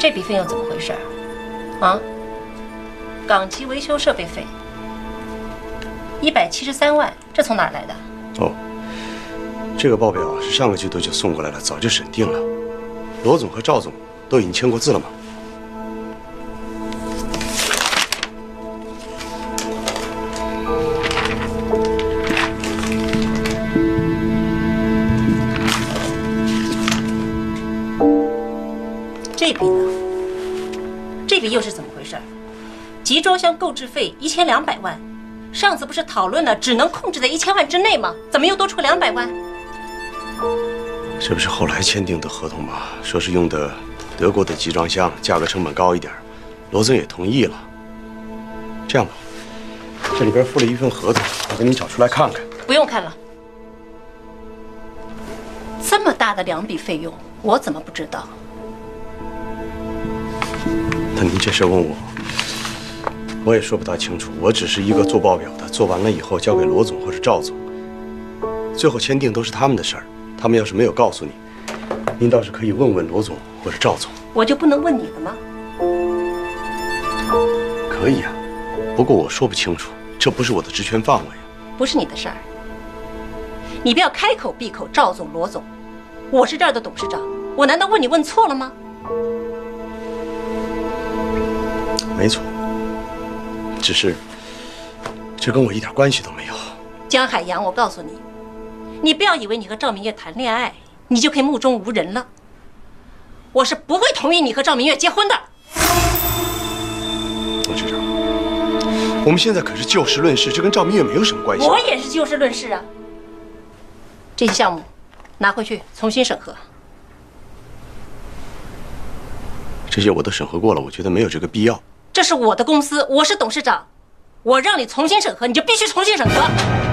这笔费用怎么回事？啊？港机维修设备费一百七十三万，这从哪儿来的？哦，这个报表是上个季度就送过来了，早就审定了。罗总和赵总都已经签过字了吗？箱购置费一千两百万，上次不是讨论了只能控制在一千万之内吗？怎么又多出两百万？这不是后来签订的合同吗？说是用的德国的集装箱，价格成本高一点，罗总也同意了。这样吧，这里边附了一份合同，我给你找出来看看。不用看了，这么大的两笔费用，我怎么不知道？那您这事问我，我也说不大清楚。我只是一个做报表的，做完了以后交给罗总或者赵总，最后签订都是他们的事儿。他们要是没有告诉你，您倒是可以问问罗总或者赵总。我就不能问你了吗？可以啊，不过我说不清楚，这不是我的职权范围。不是你的事儿，你不要开口闭口赵总、罗总。我是这儿的董事长，我难道问你问错了吗？没错，只是这跟我一点关系都没有。江海洋，我告诉你，你不要以为你和赵明月谈恋爱，你就可以目中无人了。我是不会同意你和赵明月结婚的。董事长，我们现在可是就事论事，这跟赵明月没有什么关系。我也是就事论事啊。这些项目拿回去重新审核。这些我都审核过了，我觉得没有这个必要。这是我的公司，我是董事长，我让你重新审核，你就必须重新审核。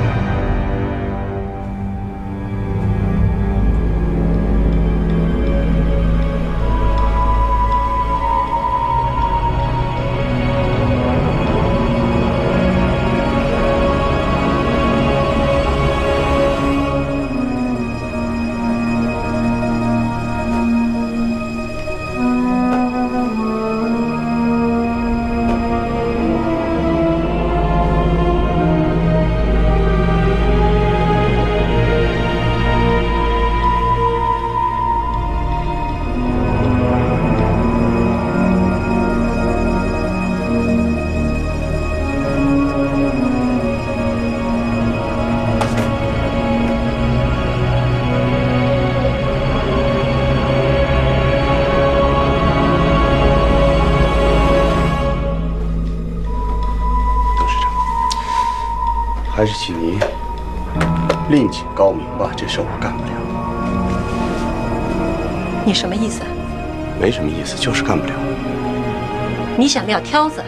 你想撂挑子？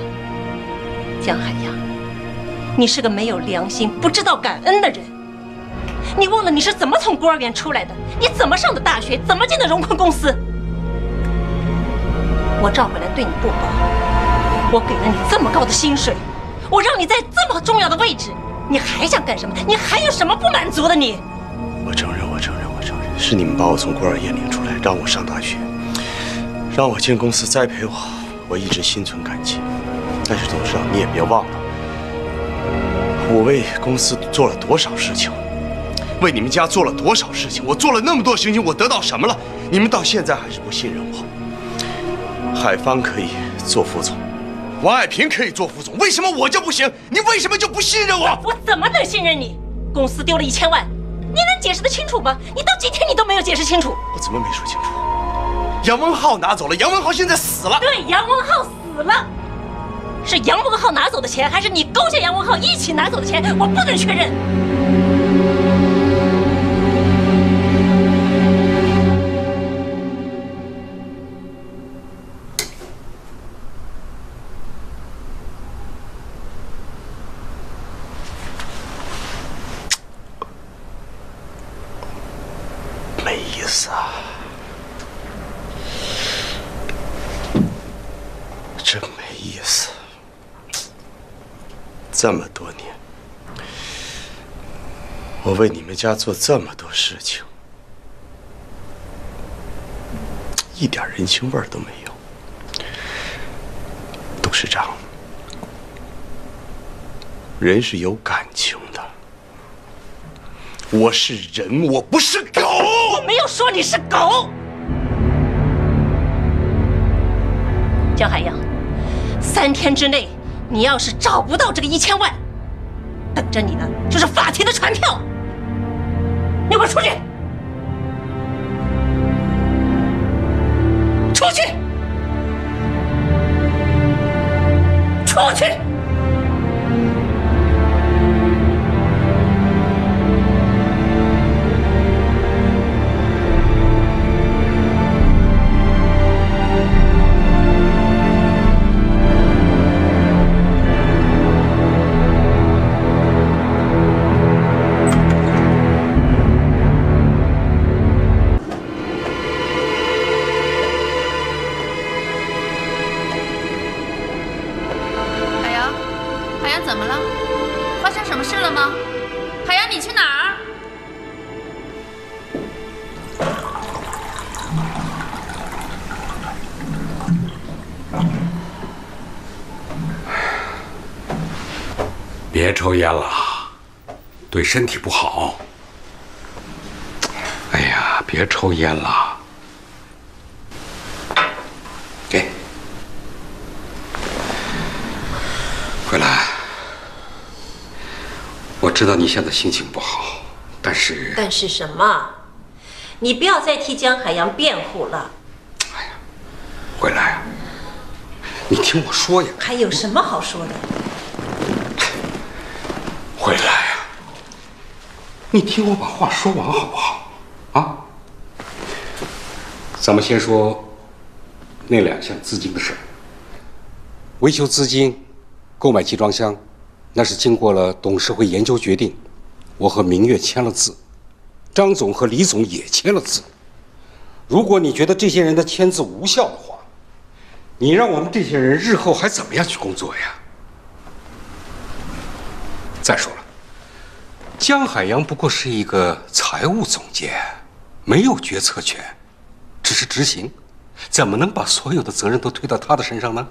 江海洋，你是个没有良心、不知道感恩的人。你忘了你是怎么从孤儿院出来的？你怎么上的大学？怎么进的荣坤公司？我赵本来对你不薄，我给了你这么高的薪水，我让你在这么重要的位置，你还想干什么？你还有什么不满足的？你？我承认，我承认，我承认，是你们把我从孤儿院领出来，让我上大学，让我进公司栽培我，我一直心存感激。但是董事长，你也别忘了，我为公司做了多少事情，为你们家做了多少事情，我做了那么多事情，我得到什么了？你们到现在还是不信任我。海芳可以做副总，王爱萍可以做副总，为什么我就不行？你为什么就不信任我？我怎么能信任你？公司丢了一千万，你能解释得清楚吗？你到今天你都没有解释清楚。我怎么没说清楚？杨文浩拿走了，杨文浩现在死了。对，杨文浩死了，是杨文浩拿走的钱，还是你勾结杨文浩一起拿走的钱？我不能确认。这么多年，我为你们家做这么多事情，一点人情味都没有。董事长，人是有感情的。我是人，我不是狗。我没有说你是狗。江海洋，三天之内，你要是找不到这个一千万，等着你的就是法庭的传票。你给我出去！出去！出去！发生什么事了吗？海洋你去哪儿？别抽烟了对身体不好。哎呀别抽烟了。给，回来。我知道你现在心情不好，但是……但是什么？你不要再替江海洋辩护了。哎呀，回来啊！你听我说呀。还有什么好说的？回来呀！你听我把话说完好不好？啊？咱们先说那两项资金的事儿。维修资金、购买集装箱，那是经过了董事会研究决定，我和明月签了字，张总和李总也签了字。如果你觉得这些人的签字无效的话，你让我们这些人日后还怎么样去工作呀？再说了。江海洋不过是一个财务总监，没有决策权，只是执行，怎么能把所有的责任都推到他的身上呢？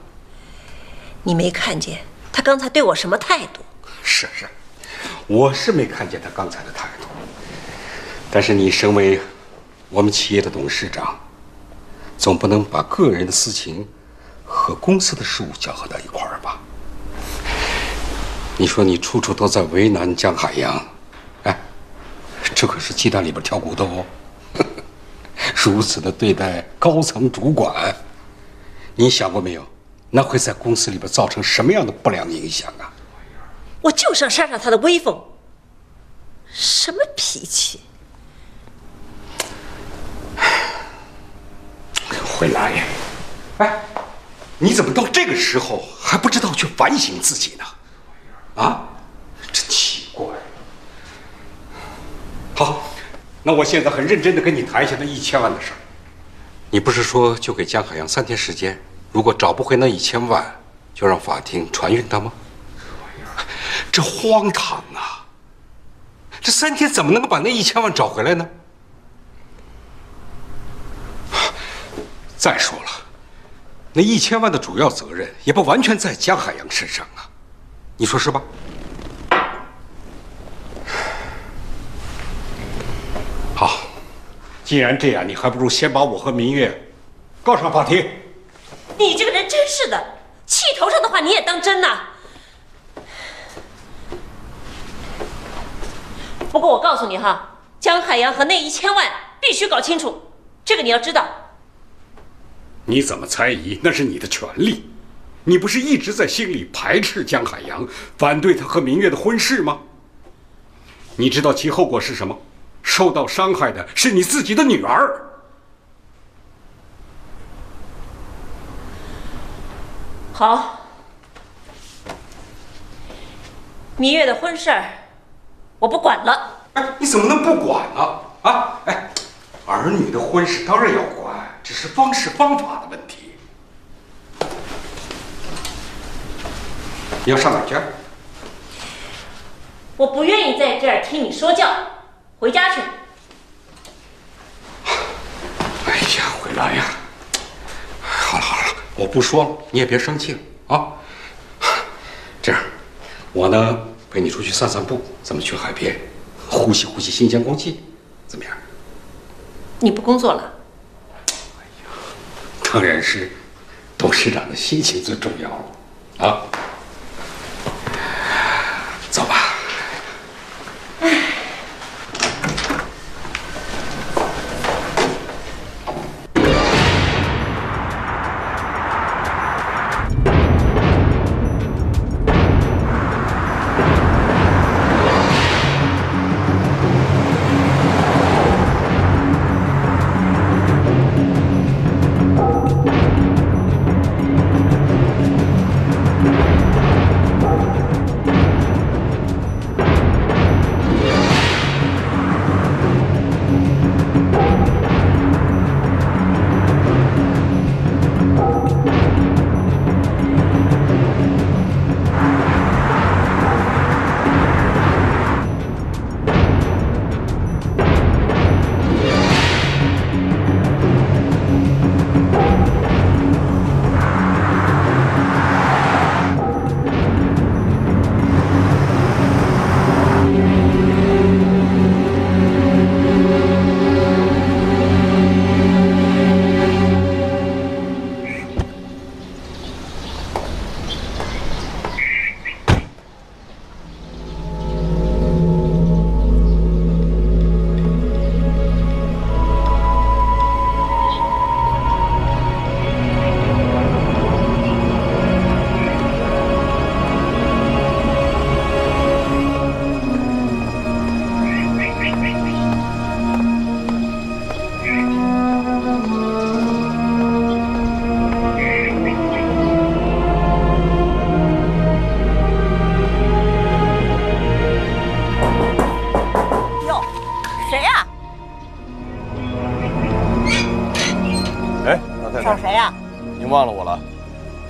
你没看见他刚才对我什么态度？是是，我是没看见他刚才的态度。但是你身为我们企业的董事长，总不能把个人的私情和公司的事务搅和到一块儿吧？你说你处处都在为难江海洋。哎这可是鸡蛋里边挑骨头哦！如此的对待高层主管，你想过没有？那会在公司里边造成什么样的不良影响啊？我就是要杀杀他的威风。什么脾气？回来呀！哎，你怎么到这个时候还不知道去反省自己呢？啊，真奇怪。好，那我现在很认真的跟你谈一下那一千万的事儿。你不是说就给江海洋三天时间，如果找不回那一千万，就让法庭传运他吗？这荒唐啊！这三天怎么能够把那一千万找回来呢？再说了，那一千万的主要责任也不完全在江海洋身上啊，你说是吧？好既然这样，你还不如先把我和明月告上法庭。你这个人真是的，气头上的话你也当真呐？不过我告诉你哈，江海洋和那一千万必须搞清楚，这个你要知道。你怎么猜疑？那是你的权利。你不是一直在心里排斥江海洋，反对他和明月的婚事吗？你知道其后果是什么？受到伤害的是你自己的女儿。好，明月的婚事儿，我不管了。哎，你怎么能不管呢？啊，哎，儿女的婚事当然要管，只是方式方法的问题。你要上哪儿去？我不愿意在这儿听你说教。回家去。哎呀，回来呀！好了好了，我不说了，你也别生气了啊。这样，我呢陪你出去散散步，咱们去海边，呼吸呼吸新鲜空气，怎么样？你不工作了？哎呀当然是董事长的心情最重要了啊。找谁呀、您忘了我了？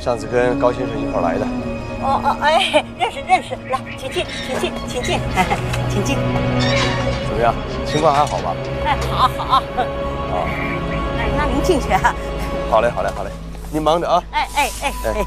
上次跟高先生一块来的。哦哦，哎，认识认识，来，请进，请进，请进，请进。怎么样？情况还好吧？哎，好好。啊，哎，那您进去啊。好嘞，好嘞，好嘞，您忙着啊。哎哎哎哎哎。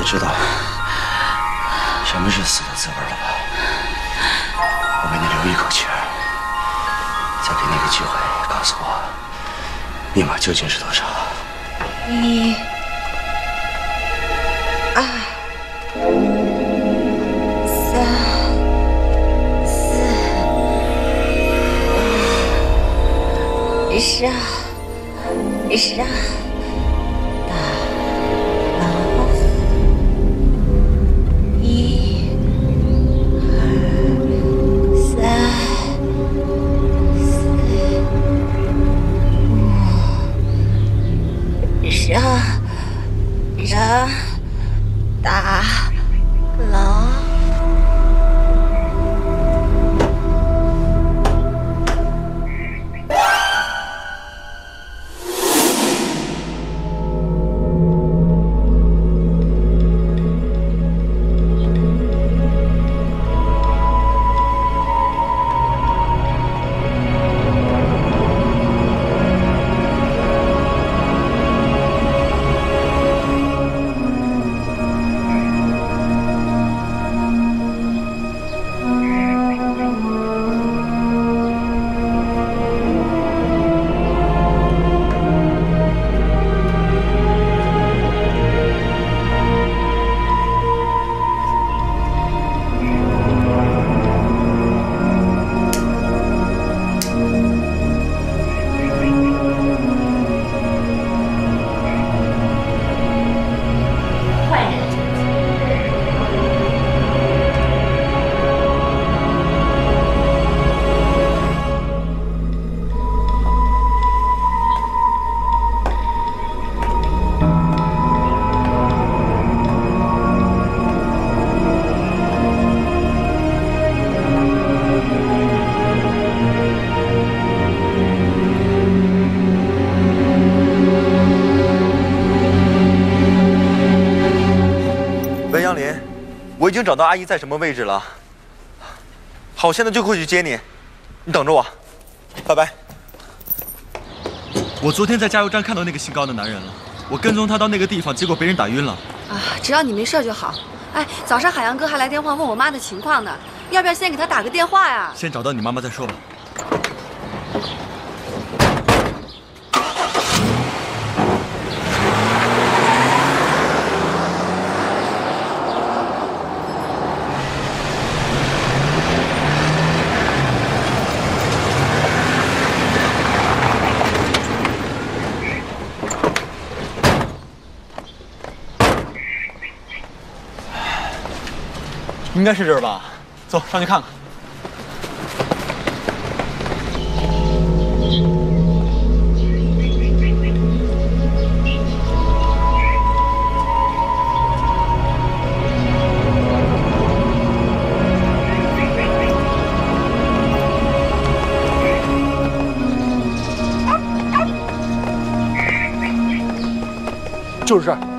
现在知道什么是死的滋味了吧？我给你留一口气儿，再给你个机会，告诉我密码究竟是多少？一、二、三、四、上、上、大人人打。经找到阿姨在什么位置了。好，我现在就过去接你，你等着我，拜拜。我昨天在加油站看到那个姓高的男人了，我跟踪他到那个地方，结果被人打晕了。啊，只要你没事就好。哎，早上海洋哥还来电话问我妈的情况呢，要不要先给他打个电话呀？先找到你妈妈再说吧。应该是这儿吧？走上去看看。就是这儿。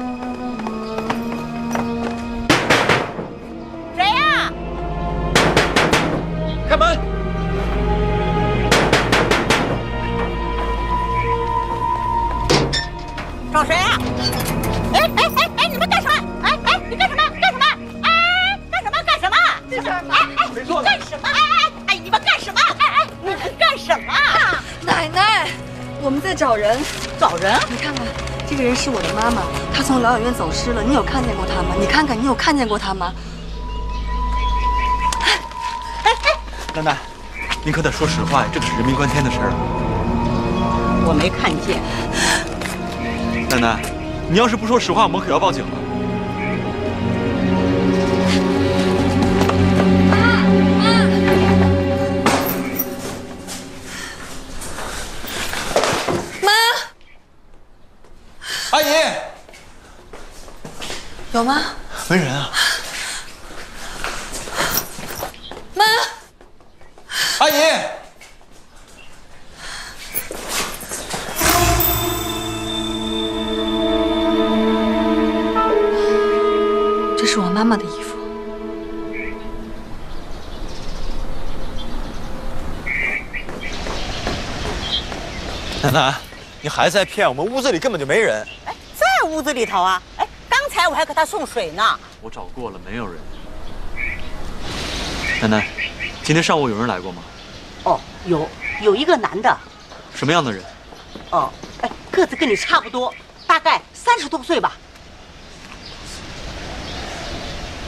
是我的妈妈，她从疗养院走失了。你有看见过她吗？你看看，你有看见过她吗？奶奶，您可得说实话呀，这可是人命关天的事儿啊。我没看见。奶奶，你要是不说实话，我们可要报警了。还在骗我们？屋子里根本就没人。哎，在屋子里头啊！哎，刚才我还给他送水呢。我找过了，没有人。奶奶，今今天上午有人来过吗？哦，有有一个男的，什么样的人？哦，哎，个子跟你差不多，大概三十多岁吧。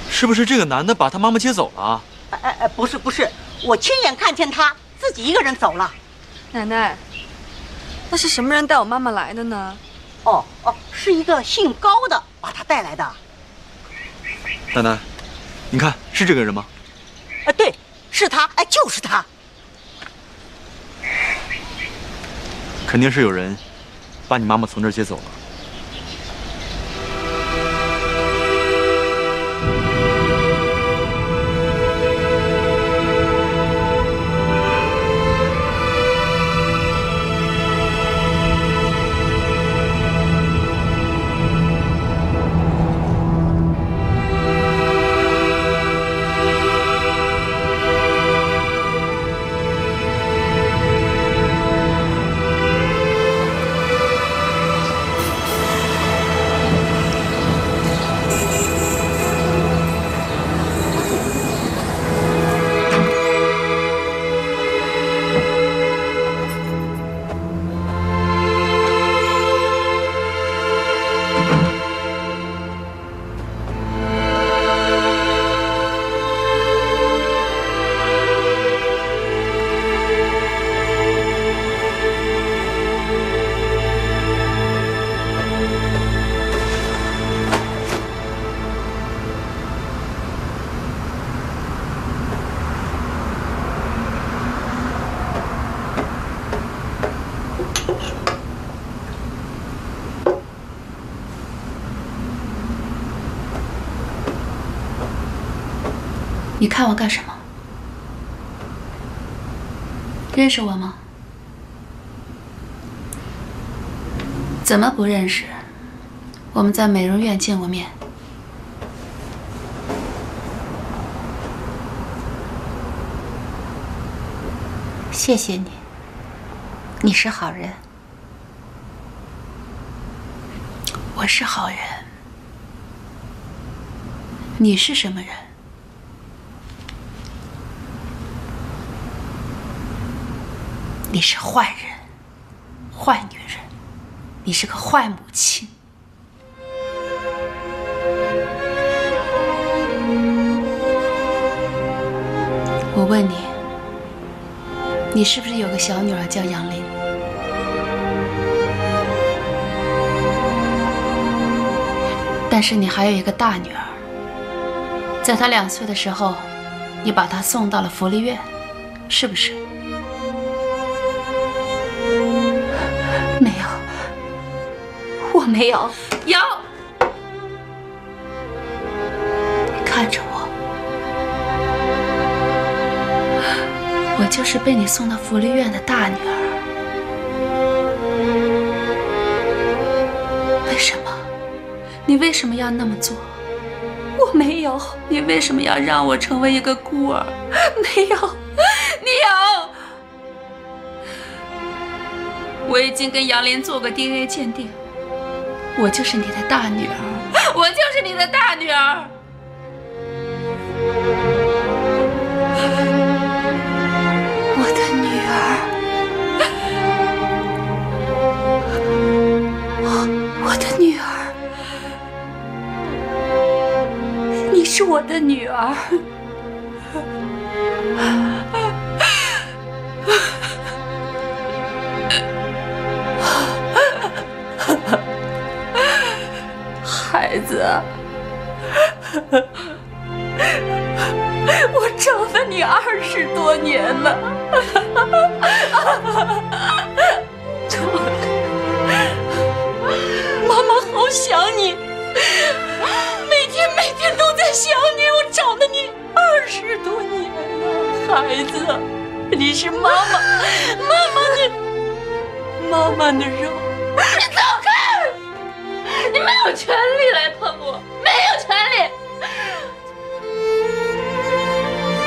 是不是这个男的把他妈妈接走了？哎哎哎，不是不是，我亲眼看见他自己一个人走了。奶奶，那是什么人带我妈妈来的呢？哦哦，是一个姓高的把他带来的。奶奶，你看是这个人吗？哎，对，是他，哎，就是他。肯定是有人把你妈妈从这儿接走了。怎么不认识？我们在美容院见过面。谢谢你，你是好人。我是好人。你是什么人？你是坏人，坏女人，你是个坏母亲。我问你，你是不是有个小女儿叫杨林？但是你还有一个大女儿，在她两岁的时候，你把她送到了福利院，是不是？没有。有，你看着我，我就是被你送到福利院的大女儿。为什么？你为什么要那么做？我没有。你为什么要让我成为一个孤儿？没有，你有。我已经跟杨林做过 DNA 鉴定，我就是你的大女儿，我就是你的大女儿。我的女儿，我的女儿，你是我的女儿。我找了你二十多年了，妈妈好想你，每天每天都在想你，我找了你二十多年了，孩子，你是妈妈妈妈的妈妈的肉，你走开！你没有权利来碰我没有权利。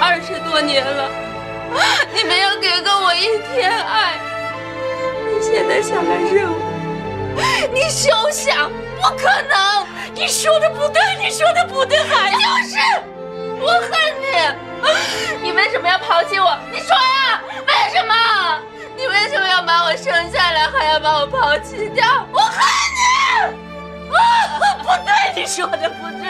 二十多年了你没有给过我一天爱你现在想来认我你休想不可能你说的不对你说的不对孩子就是我恨你。你为什么要抛弃我？你说呀为什么？你为什么要把我生下来还要把我抛弃掉？我恨你！啊，不对，你说的不对。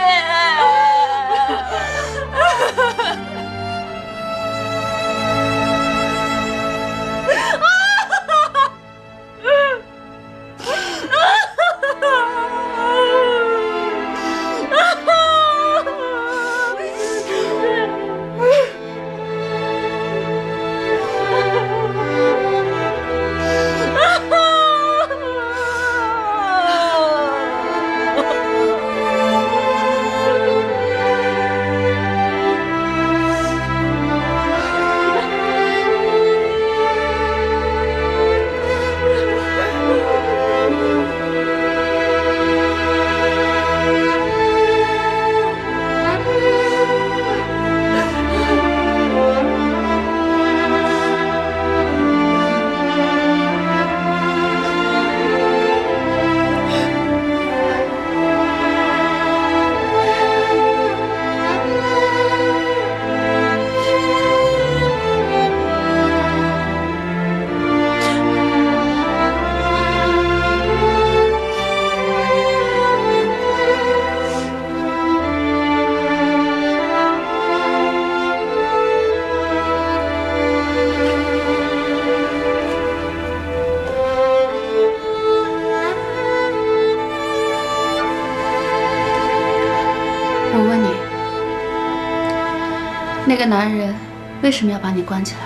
男人为什么要把你关起来？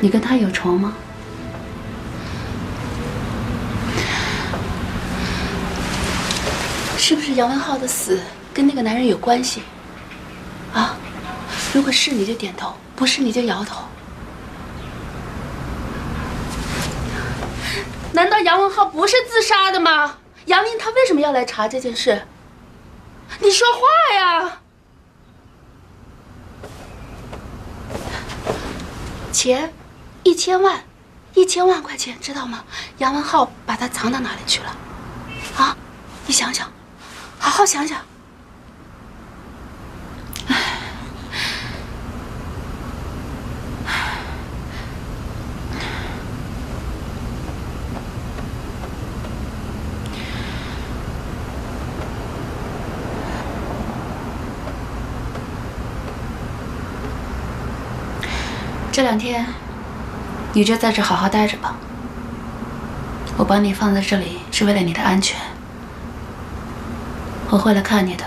你跟他有仇吗？是不是杨文浩的死跟那个男人有关系？啊？如果是你就点头，不是你就摇头。难道杨文浩不是自杀的吗？杨林他为什么要来查这件事？你说话呀！钱，一千万，一千万块钱，知道吗？杨文浩把它藏到哪里去了？啊，你想想，好好想想。这两天，你就在这好好待着吧。我把你放在这里是为了你的安全，我会来看你的。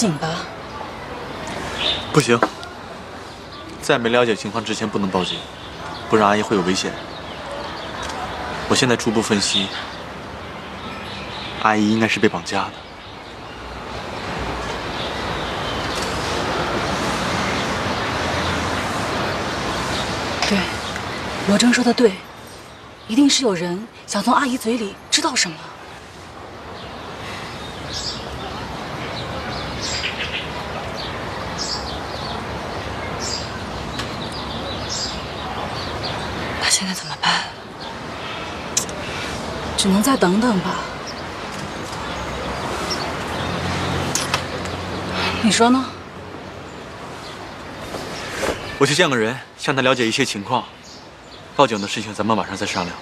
警吧。不行，在没了解情况之前不能报警，不然阿姨会有危险。我现在初步分析，阿姨应该是被绑架的。对，罗征说的对，一定是有人想从阿姨嘴里知道什么。那现在怎么办？只能再等等吧。你说呢？我去见个人，向他了解一些情况。报警的事情咱们晚上再商量。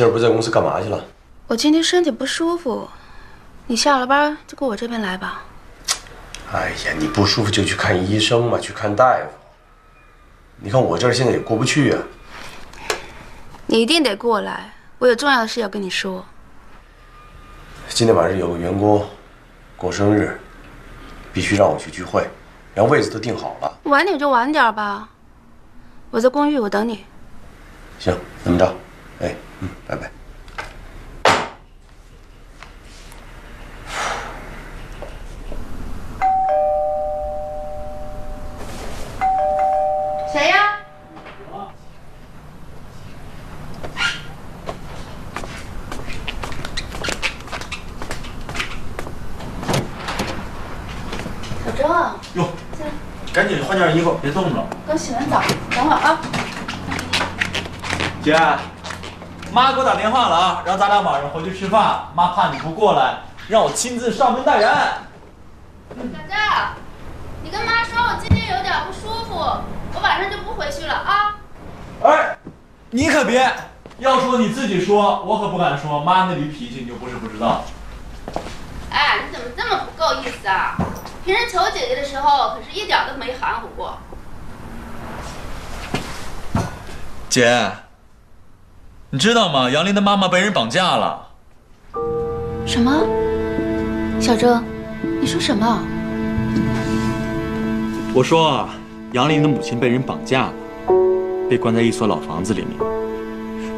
今儿不在公司干嘛去了？我今天身体不舒服，你下了班就过我这边来吧。哎呀，你不舒服就去看医生嘛，去看大夫。你看我这儿现在也过不去啊。你一定得过来，我有重要的事要跟你说。今天晚上有个员工过生日，必须让我去聚会，然后位子都订好了。晚点就晚点吧，我在公寓，我等你。行，那么着，哎，嗯，拜拜。谁呀？小周，哟，赶紧换件衣服，别冻着。刚洗完澡，等会儿啊。姐，妈给我打电话了啊，让咱俩晚上回去吃饭。妈怕你不过来，让我亲自上门带人。小周，你跟妈说我今天有点不舒服，我晚上就不回去了啊。哎，你可别，要说你自己说，我可不敢说。妈那驴脾气，你就不是不知道。哎，你怎么这么不够意思啊？平时求姐姐的时候可是一点都没含糊过。姐，你知道吗？杨林的妈妈被人绑架了。什么？小周，你说什么？我说啊，杨林的母亲被人绑架了，被关在一所老房子里面。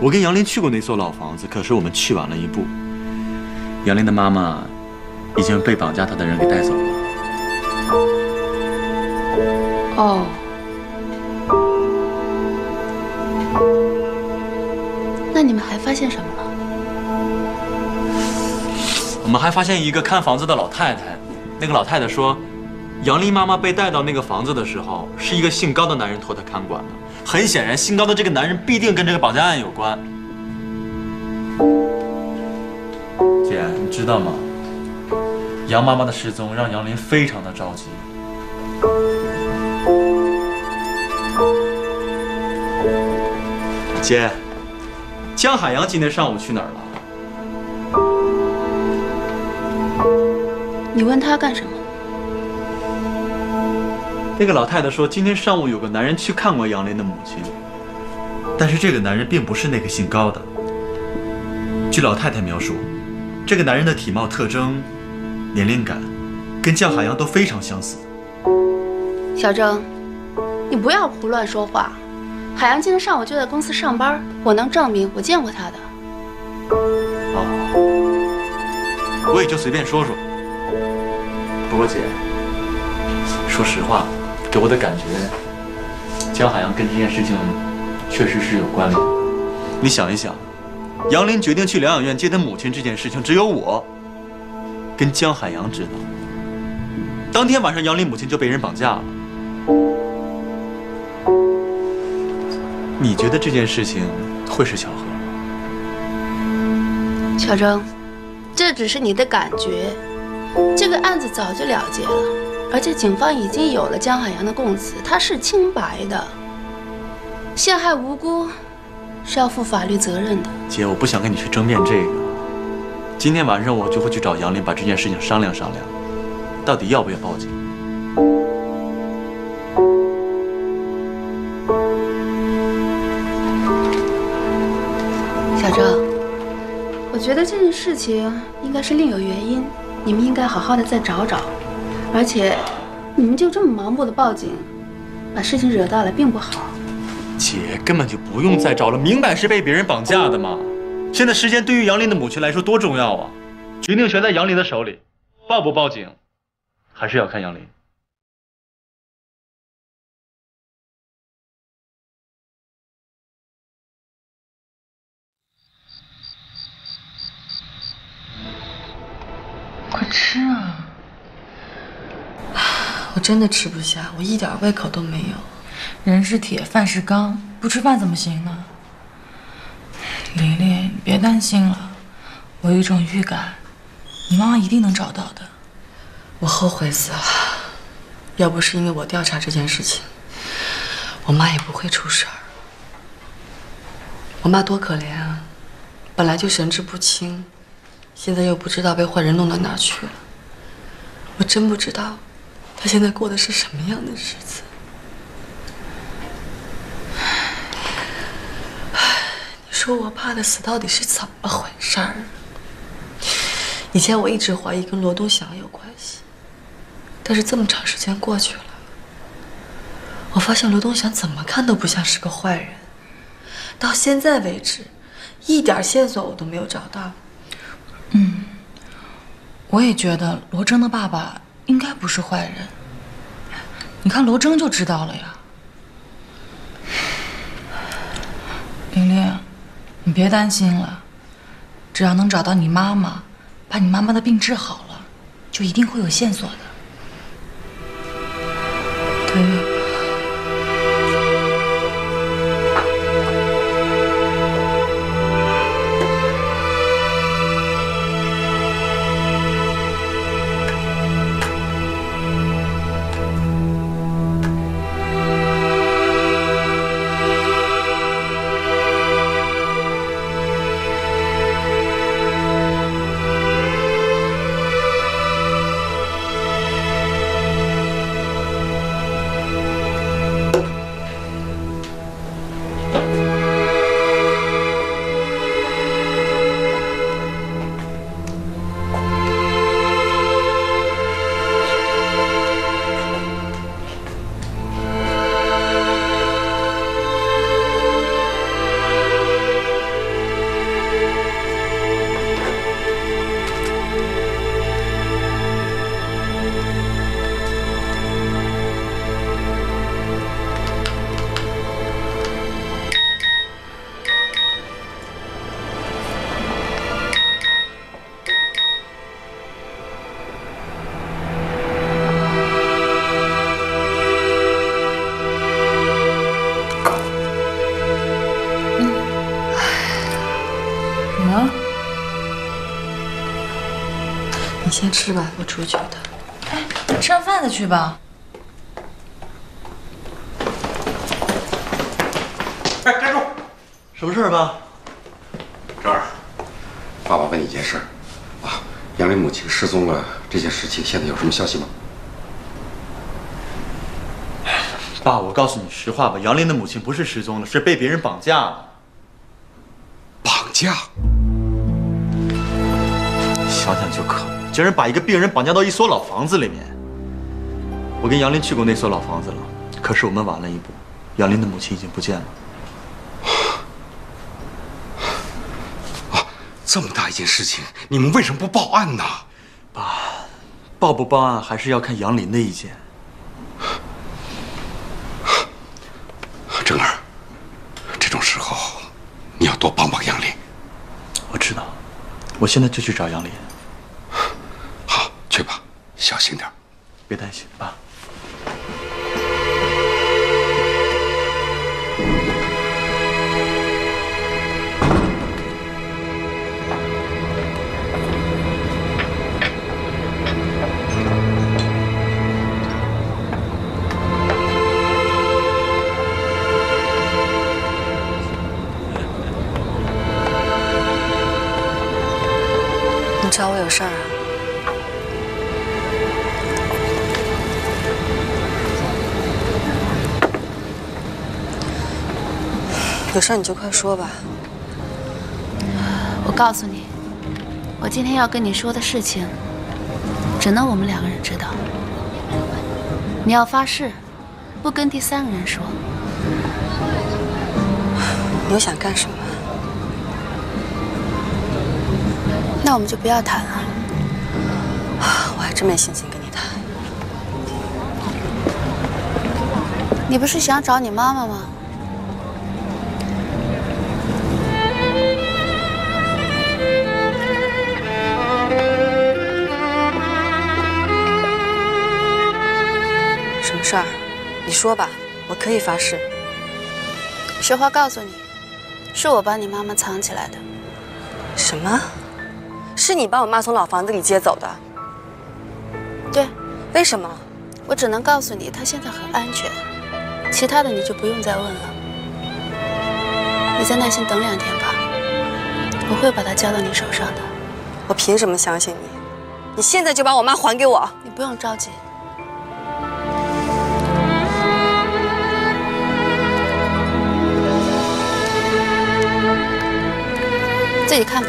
我跟杨林去过那所老房子，可是我们去晚了一步。杨林的妈妈已经被绑架她的人给带走了。哦，那你们还发现什么了？我们还发现一个看房子的老太太，那个老太太说，杨林妈妈被带到那个房子的时候，是一个姓高的男人托她看管的。很显然，姓高的这个男人必定跟这个绑架案有关。姐，你知道吗？杨妈妈的失踪让杨林非常的着急。姐，江海洋今天上午去哪儿了？你问他干什么？那个老太太说，今天上午有个男人去看过杨林的母亲，但是这个男人并不是那个姓高的。据老太太描述，这个男人的体貌特征、年龄感，跟江海洋都非常相似。小郑，你不要胡乱说话。海洋今天上午就在公司上班，我能证明，我见过他的。哦，我也就随便说说。不过姐，说实话，给我的感觉，江海洋跟这件事情确实是有关联。你想一想，杨林决定去疗养院接他母亲这件事情，只有我跟江海洋知道。当天晚上，杨林母亲就被人绑架了。你觉得这件事情会是巧合吗？小郑，这只是你的感觉。这个案子早就了结了，而且警方已经有了江海洋的供词，他是清白的。陷害无辜是要负法律责任的。姐，我不想跟你去争辩这个。今天晚上我就会去找杨林，把这件事情商量商量，到底要不要报警。件事情应该是另有原因，你们应该好好的再找找。而且，你们就这么盲目的报警，把事情惹大了并不好。姐，根本就不用再找了，明摆是被别人绑架的嘛。现在时间对于杨林的母亲来说多重要啊！决定权在杨林的手里，报不报警，还是要看杨林。吃啊！我真的吃不下，我一点胃口都没有。人是铁，饭是钢，不吃饭怎么行呢？琳琳，你别担心了，我有一种预感，你妈妈一定能找到的。我后悔死了，要不是因为我调查这件事情，我妈也不会出事儿。我妈多可怜啊，本来就神志不清，现在又不知道被坏人弄到哪儿去了。我真不知道，他现在过的是什么样的日子。你说我爸的死到底是怎么回事儿？以前我一直怀疑跟罗东祥有关系，但是这么长时间过去了，我发现罗东祥怎么看都不像是个坏人。到现在为止，一点线索我都没有找到。嗯，我也觉得罗征的爸爸应该不是坏人。你看罗征就知道了呀。玲玲，你别担心了，只要能找到你妈妈，把你妈妈的病治好了，就一定会有线索的。对。先吃吧，我出去的。哎，吃完饭再去吧。哎，站住！什么事儿，爸？这儿，爸爸问你一件事啊，杨林母亲失踪了，这件事情现在有什么消息吗？爸，我告诉你实话吧，杨林的母亲不是失踪了，是被别人绑架了。绑架？想想就可。竟然把一个病人绑架到一所老房子里面。我跟杨林去过那所老房子了，可是我们晚了一步，杨林的母亲已经不见了。啊，这么大一件事情，你们为什么不报案呢？爸，报不报案还是要看杨林的意见。正儿，这种时候你要多帮帮杨林。我知道，我现在就去找杨林。小心点，别担心，爸。你找我有事儿啊？有事你就快说吧。我告诉你，我今天要跟你说的事情，只能我们两个人知道。你要发誓，不跟第三个人说。你又想干什么？那我们就不要谈了。我还真没心情跟你谈。你不是想找你妈妈吗？事儿，你说吧，我可以发誓。实话告诉你，是我把你妈妈藏起来的。什么？是你把我妈从老房子里接走的？对。为什么？我只能告诉你，她现在很安全，其他的你就不用再问了。你再耐心等两天吧，我会把它交到你手上的。我凭什么相信你？你现在就把我妈还给我！你不用着急。自己看吧。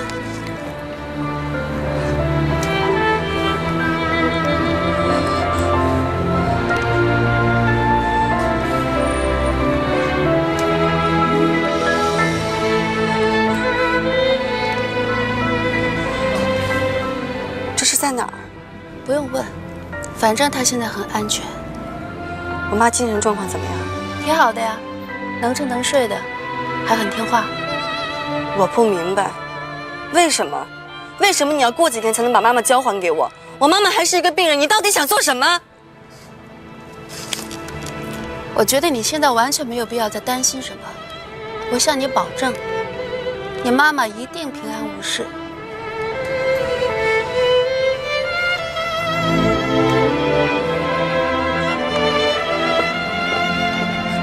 这是在哪儿？不用问，反正他现在很安全。我妈精神状况怎么样？挺好的呀，能吃能睡的，还很听话。我不明白，为什么？为什么你要过几天才能把妈妈交还给我？我妈妈还是一个病人，你到底想做什么？我觉得你现在完全没有必要再担心什么。我向你保证，你妈妈一定平安无事。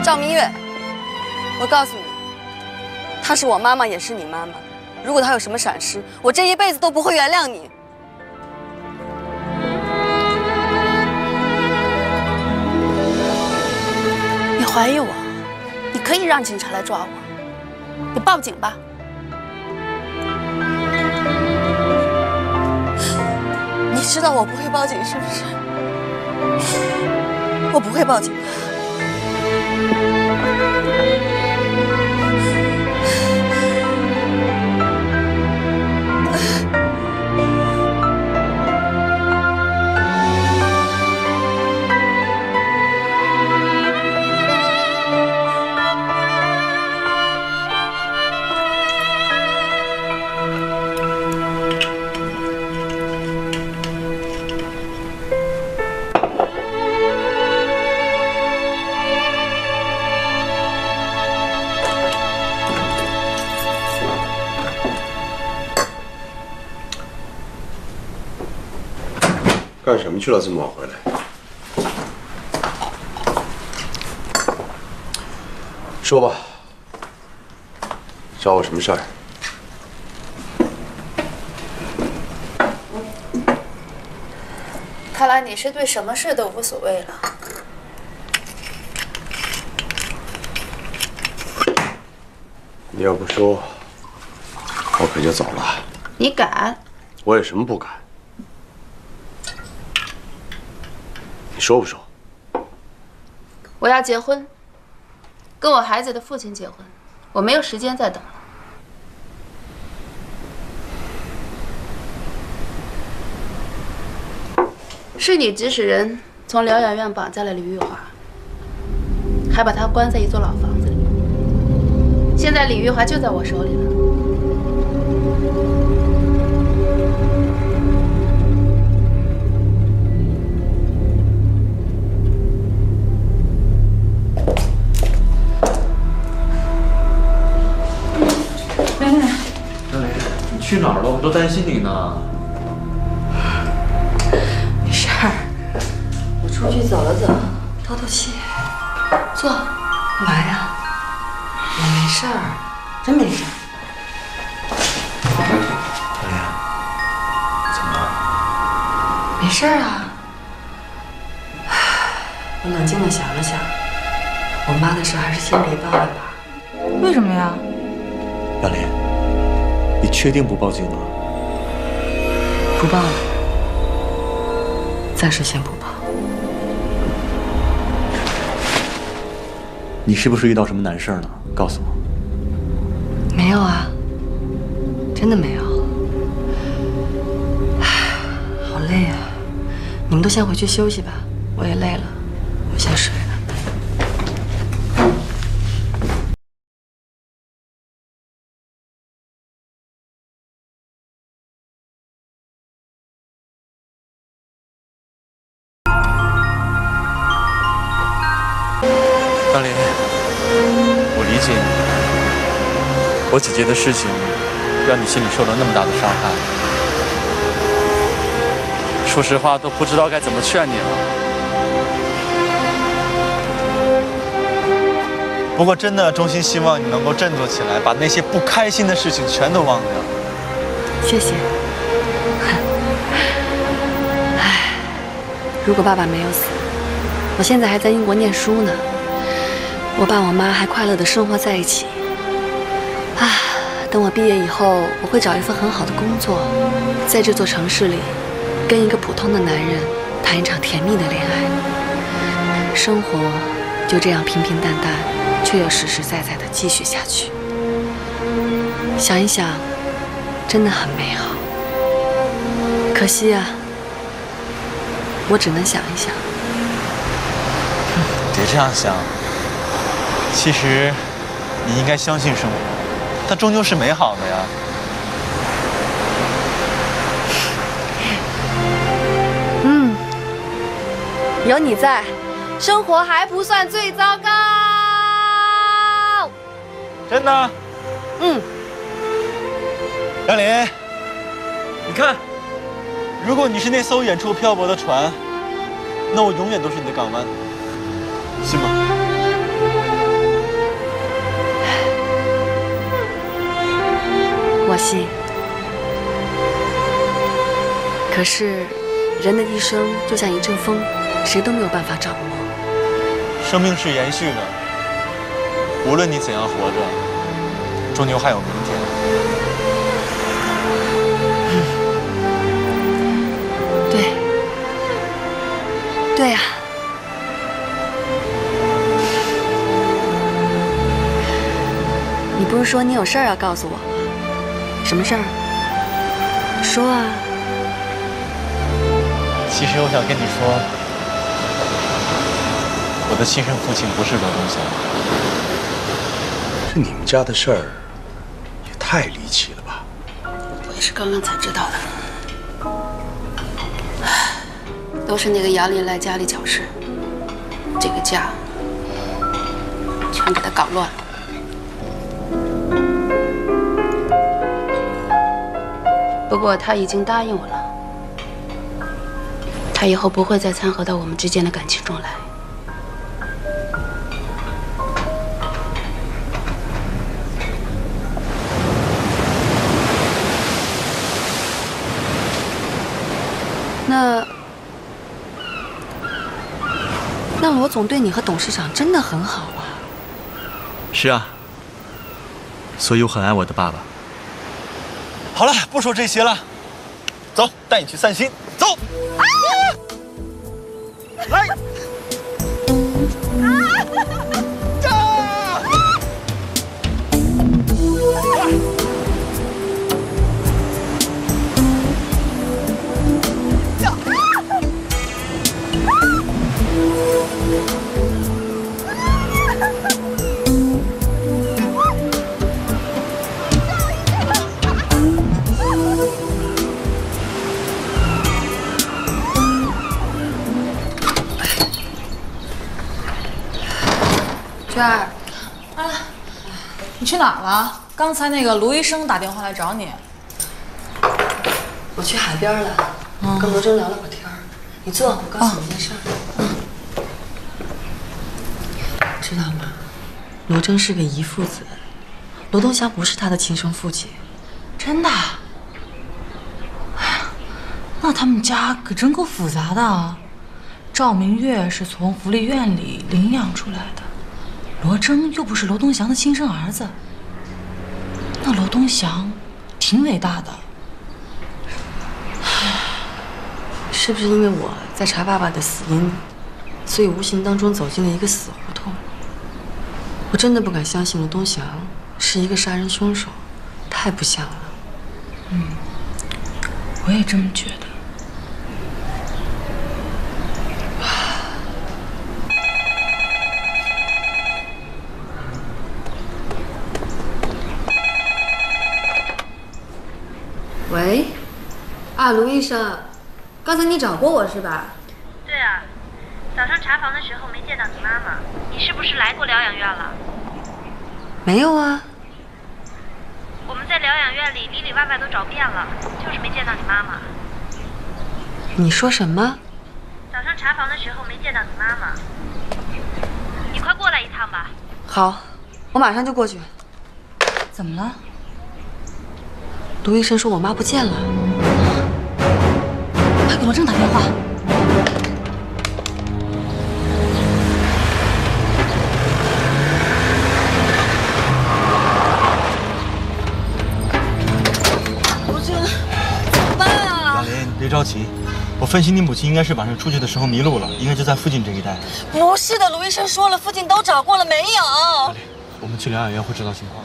赵明月，我告诉你，她是我妈妈，也是你妈妈。如果他有什么闪失，我这一辈子都不会原谅你。你怀疑我，你可以让警察来抓我，你报警吧。你知道我不会报警是不是？我不会报警。干什么去了？这么晚回来？说吧，找我什么事儿？看来你是对什么事都无所谓了。你要不说，我可就走了。你敢？我有什么不敢？你说不说？我要结婚，跟我孩子的父亲结婚，我没有时间再等了。是你指使人从疗养院绑架了李玉华，还把她关在一座老房子里。现在李玉华就在我手里了。我都担心你呢。没事儿，我出去走了走，透透气。坐，干嘛呀？我没事儿，真没事儿。哎呀，怎么了？没事儿啊。我冷静的想了想，我妈的事还是先别报了吧。为什么呀？杨莲，你确定不报警吗？不报了，暂时先不报。你是不是遇到什么难事儿了？告诉我。没有啊，真的没有。唉，好累啊！你们都先回去休息吧，我也累姐姐的事情让你心里受了那么大的伤害，说实话都不知道该怎么劝你了。不过真的衷心希望你能够振作起来，把那些不开心的事情全都忘掉。谢谢。唉，如果爸爸没有死，我现在还在英国念书呢。我爸我妈还快乐的生活在一起。啊，等我毕业以后，我会找一份很好的工作，在这座城市里，跟一个普通的男人谈一场甜蜜的恋爱，生活就这样平平淡淡，却又实实在在的继续下去。想一想，真的很美好。可惜啊，我只能想一想。别这样想，其实你应该相信生活，它终究是美好的呀。嗯，有你在，生活还不算最糟糕。真的？嗯。杨林，你看，如果你是那艘远处漂泊的船，那我永远都是你的港湾，信吗？我信。可是，人的一生就像一阵风，谁都没有办法掌握。生命是延续的，无论你怎样活着，终究还有明天。嗯对，对呀、你不是说你有事儿要告诉我吗？什么事儿？说啊。其实我想跟你说，我的亲生父亲不是罗东祥。这你们家的事儿也太离奇了吧？我也是刚刚才知道的。都是那个杨林来家里搅事，这个家全给他搞乱了。不过他已经答应我了，他以后不会再掺和到我们之间的感情中来。那那罗总对你和董事长真的很好啊。是啊，所以我很爱我的爸爸。好了，不说这些了，走，带你去散心。娟儿，你去哪儿了？刚才那个卢医生打电话来找你。我去海边了，跟罗征聊了会儿天儿。你坐，我告诉你件事儿。知道吗？罗征是个遗腹子，罗东霞不是他的亲生父亲。真的？哎呀，那他们家可真够复杂的啊！赵明月是从福利院里领养出来的，罗征又不是罗东祥的亲生儿子。那罗东祥挺伟大的。是不是因为我在查爸爸的死因，所以无形当中走进了一个死胡同？我真的不敢相信罗东祥是一个杀人凶手，太不像了。嗯，我也这么觉得。喂，啊，卢医生，刚才你找过我是吧？对啊，早上查房的时候没见到你妈妈，你是不是来过疗养院了？没有啊。我们在疗养院里里里外外都找遍了，就是没见到你妈妈。你说什么？早上查房的时候没见到你妈妈，你快过来一趟吧。好，我马上就过去。怎么了？卢医生说我妈不见了。快给罗正打电话。罗正，怎么办啊？老林，你别着急，我分析你母亲应该是晚上出去的时候迷路了，应该就在附近这一带。不是的，卢医生说了，附近都找过了，没有。我们去疗养院会知道情况。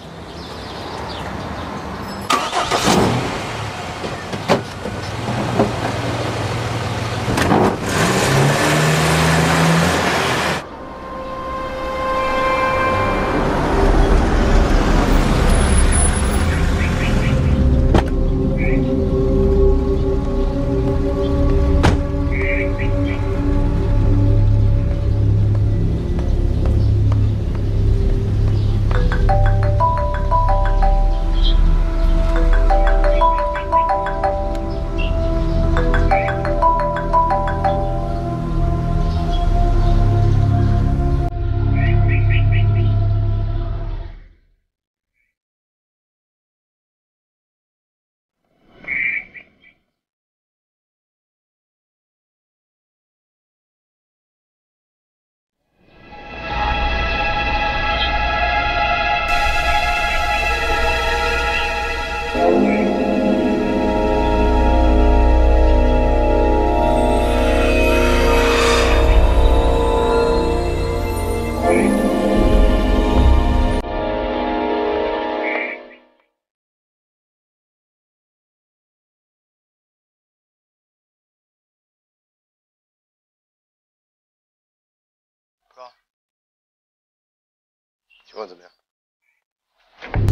情况怎么样？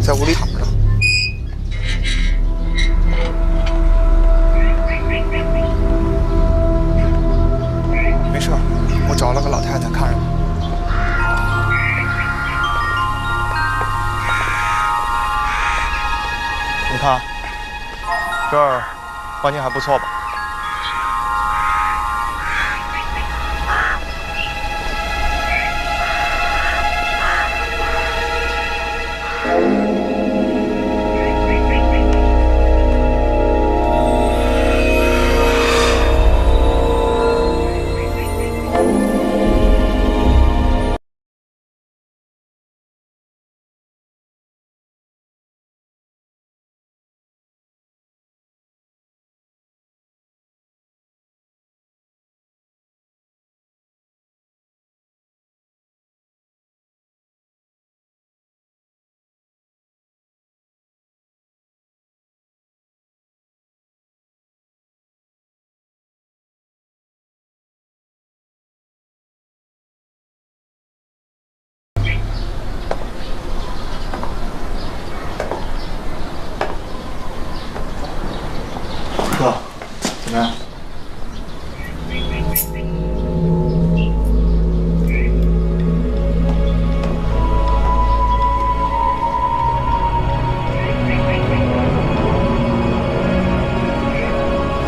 在屋里躺着。没事，我找了个老太太看着呢。你看，这儿环境还不错吧？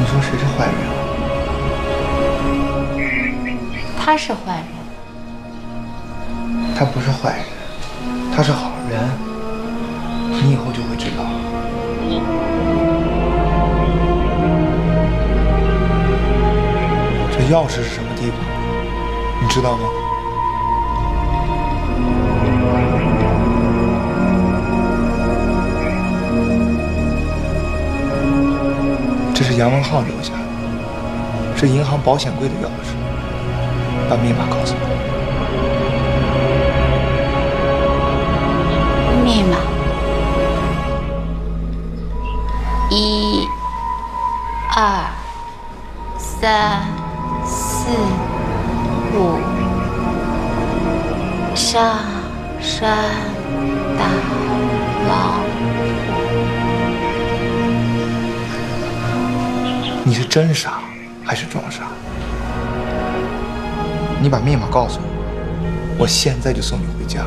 你说谁是坏人啊？他是坏人，他不是坏人，他是好人。你以后就会知道。这钥匙是什么地方？你知道吗？杨文浩留下的，是银行保险柜的钥匙。把密码告诉我。密码一、二、三、四、五，上山打老真傻还是装傻？你把密码告诉我，我现在就送你回家，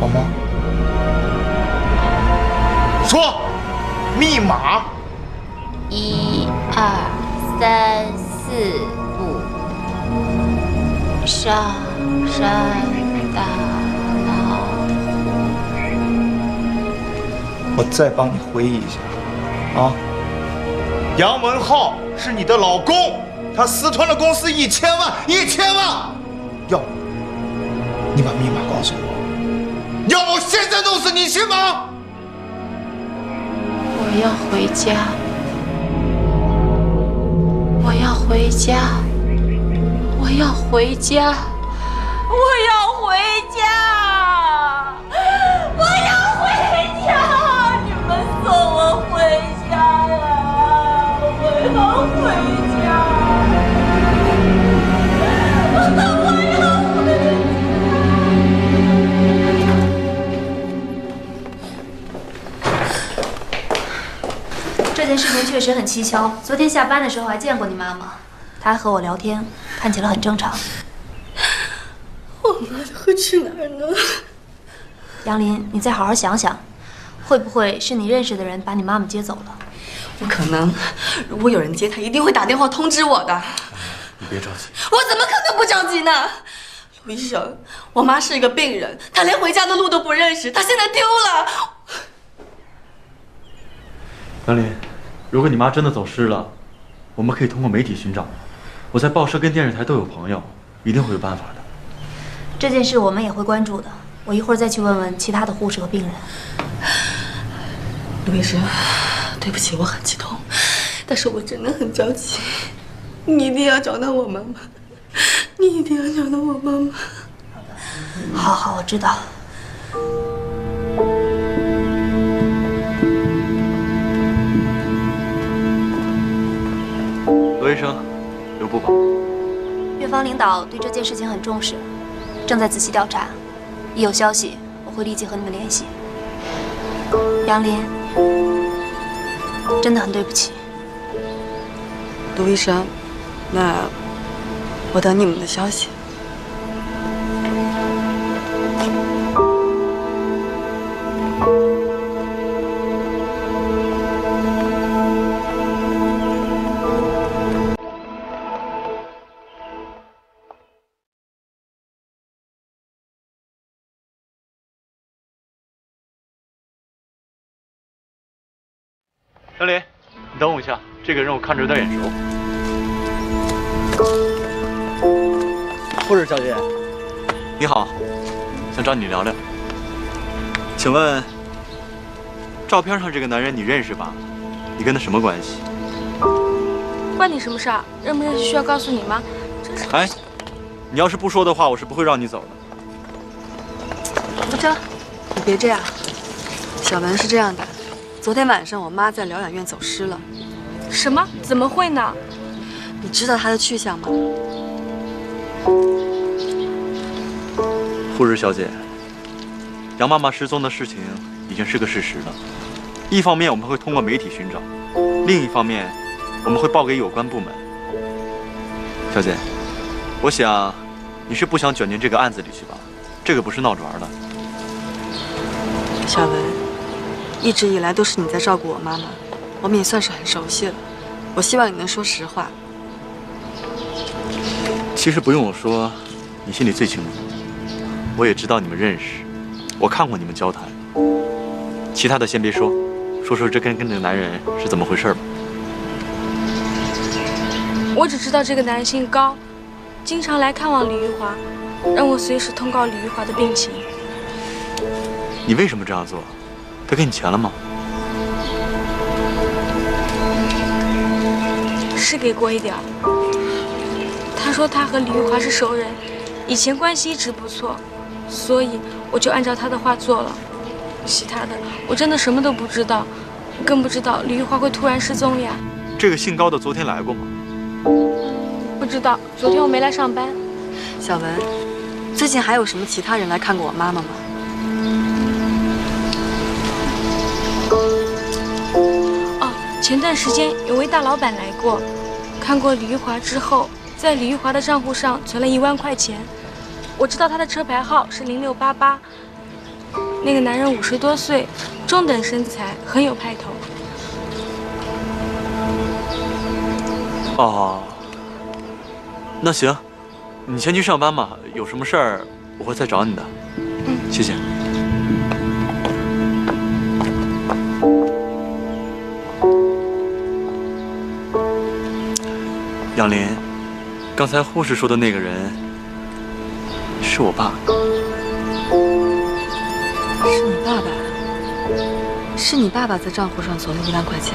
好吗？说，密码。一、二、三、四、五，上山打老虎。我再帮你回忆一下，啊，杨文浩是你的老公，他私吞了公司一千万，一千万，要不你把密码告诉我，要不我现在弄死你，信吗？我要回家，我要回家，我要回家，这件事情确实很蹊跷。昨天下班的时候还见过你妈妈，她还和我聊天，看起来很正常。我妈会去哪儿呢？杨林，你再好好想想，会不会是你认识的人把你妈妈接走了？不可能，如果有人接他，一定会打电话通知我的。你别着急，我怎么可能不着急呢？陆医生，我妈是一个病人，她连回家的路都不认识，她现在丢了。杨林，如果你妈真的走失了，我们可以通过媒体寻找。我在报社跟电视台都有朋友，一定会有办法的。这件事我们也会关注的。我一会儿再去问问其他的护士和病人。陆医生，对不起，我很激动，但是我真的很着急。你一定要找到我妈妈，你一定要找到我妈妈。好好，我知道。罗医生，留步吧。院方领导对这件事情很重视，正在仔细调查。一有消息，我会立即和你们联系。杨林，真的很对不起。陆医生，那我等你们的消息。等我一下，这个人我看着有点眼熟。护士小姐，你好，想找你聊聊。请问，照片上这个男人你认识吧？你跟他什么关系？关你什么事儿？认不认识需要告诉你吗？真是哎，你要是不说的话，我是不会让你走的。吴哲，你别这样。小文是这样的，昨天晚上我妈在疗养院走失了。什么？怎么会呢？你知道她的去向吗？护士小姐，杨妈妈失踪的事情已经是个事实了。一方面我们会通过媒体寻找，另一方面我们会报给有关部门。小姐，我想你是不想卷进这个案子里去吧？这个不是闹着玩的。小文，一直以来都是你在照顾我妈妈，我们也算是很熟悉了。我希望你能说实话。其实不用我说，你心里最清楚。我也知道你们认识，我看过你们交谈。其他的先别说，说说这跟跟那个男人是怎么回事吧。我只知道这个男人姓高，经常来看望李玉华，让我随时通告李玉华的病情。你为什么这样做？他给你钱了吗？是给过一点儿。他说他和李玉华是熟人，以前关系一直不错，所以我就按照他的话做了。其他的我真的什么都不知道，更不知道李玉华会突然失踪呀。这个姓高的昨天来过吗？不知道，昨天我没来上班。小文，最近还有什么其他人来看过我妈妈吗？哦，前段时间有位大老板来过，看过李玉华之后，在李玉华的账户上存了一万块钱。我知道他的车牌号是零六八八。那个男人五十多岁，中等身材，很有派头。哦，那行，你先去上班吧。有什么事儿我会再找你的。嗯，谢谢。刚才护士说的那个人是我爸。是你爸爸？是你爸爸在账户上存了一万块钱？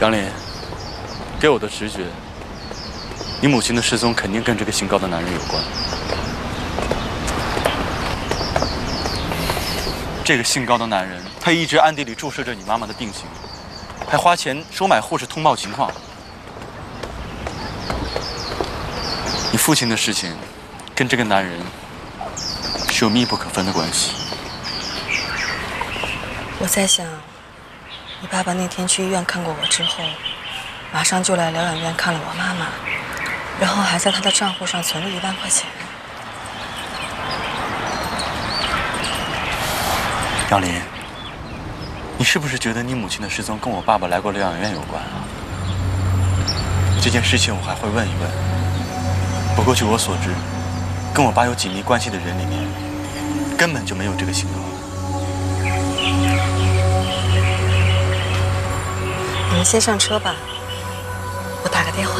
杨林，给我的直觉，你母亲的失踪肯定跟这个姓高的男人有关。这个姓高的男人，他一直暗地里注视着你妈妈的病情，还花钱收买护士通报情况。你父亲的事情，跟这个男人是有密不可分的关系。我在想，你爸爸那天去医院看过我之后，马上就来疗养院看了我妈妈，然后还在他的账户上存了一万块钱。杨林，你是不是觉得你母亲的失踪跟我爸爸来过疗养院有关啊？这件事情我还会问一问。不过据我所知，跟我爸有紧密关系的人里面，根本就没有这个姓高的。你们先上车吧，我打个电话。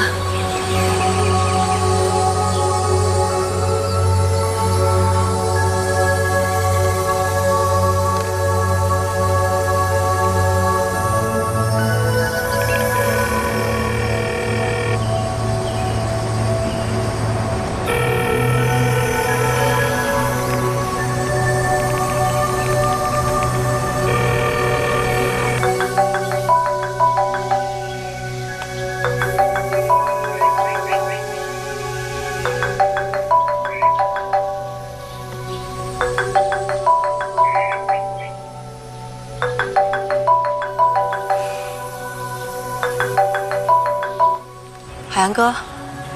哥，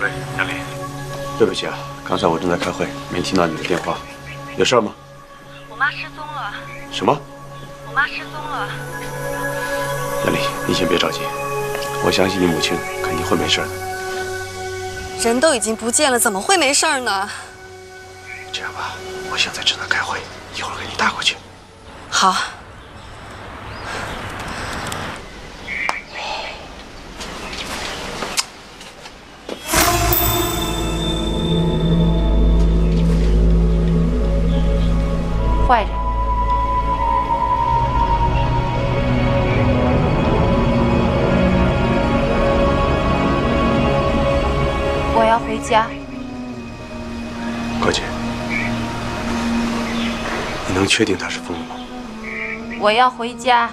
喂，亚林，对不起啊，刚才我正在开会，没听到你的电话，有事吗？我妈失踪了。什么？我妈失踪了。亚林，你先别着急，我相信你母亲肯定会没事的。人都已经不见了，怎么会没事呢？这样吧，我现在正在开会，一会儿给你打过去。好。确定他是疯了吗？我要回家。